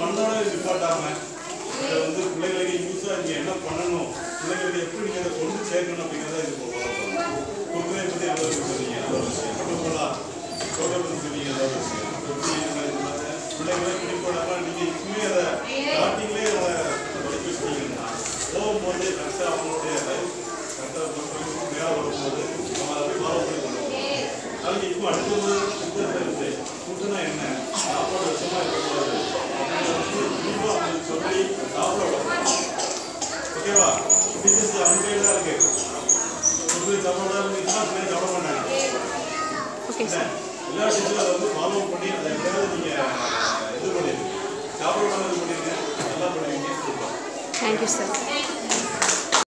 பண்ணோட நிப்பாட்டாமல் இதை வந்து பிள்ளைகளுக்கு யூஸாக நீங்கள் என்ன பண்ணணும் பிள்ளைகளுக்கு எப்படி நீங்கள் அதை கொண்டு சேர்க்கணும் அப்படிங்கிறத இது குறுக்கலை பற்றி ஒரு சொன்னீங்க நல்ல ஒரு விஷயம். குறுக்கலா கோட்டை பற்றி சொன்னீங்க நல்ல ஒரு விஷயம். பிள்ளைகளை பிடிப்படாமல் நீங்கள் இப்பவே அதை ஸ்டார்டிங்லேயே அதை படிக்க வச்சிட்டீங்கன்னா போகும்போது கரெக்டாக அவங்களுடைய லைஃப் கரெக்டாக மேலே வரும்போது நம்ம அதை ஃபாலோ பண்ணி போகணும் அதுக்கு இப்போ அடுத்தது இந்த ஃபுட்டுனா என்ன சாப்பாடு விஷயமா இருக்கக்கூடாது அப்படிங்கிறத வந்து தெளிவாக அவங்களுக்கு சொல்லி சாப்பிட விடணும் ஓகேவா அவங்க கையில் தான் இருக்கு ஃபுட்டு சாப்பிட இருந்துச்சுன்னா மாட்டாங்க ஓகே சார் எல்லா டீச்சரும் அதை வந்து ஃபாலோ பண்ணி அதை எப்படியாவது நீங்கள் இது பண்ணிடுங்க. சாப்பிட இது பண்ணிடுங்க. நல்லா பண்ணுவீங்க தேங்க்யூ சார்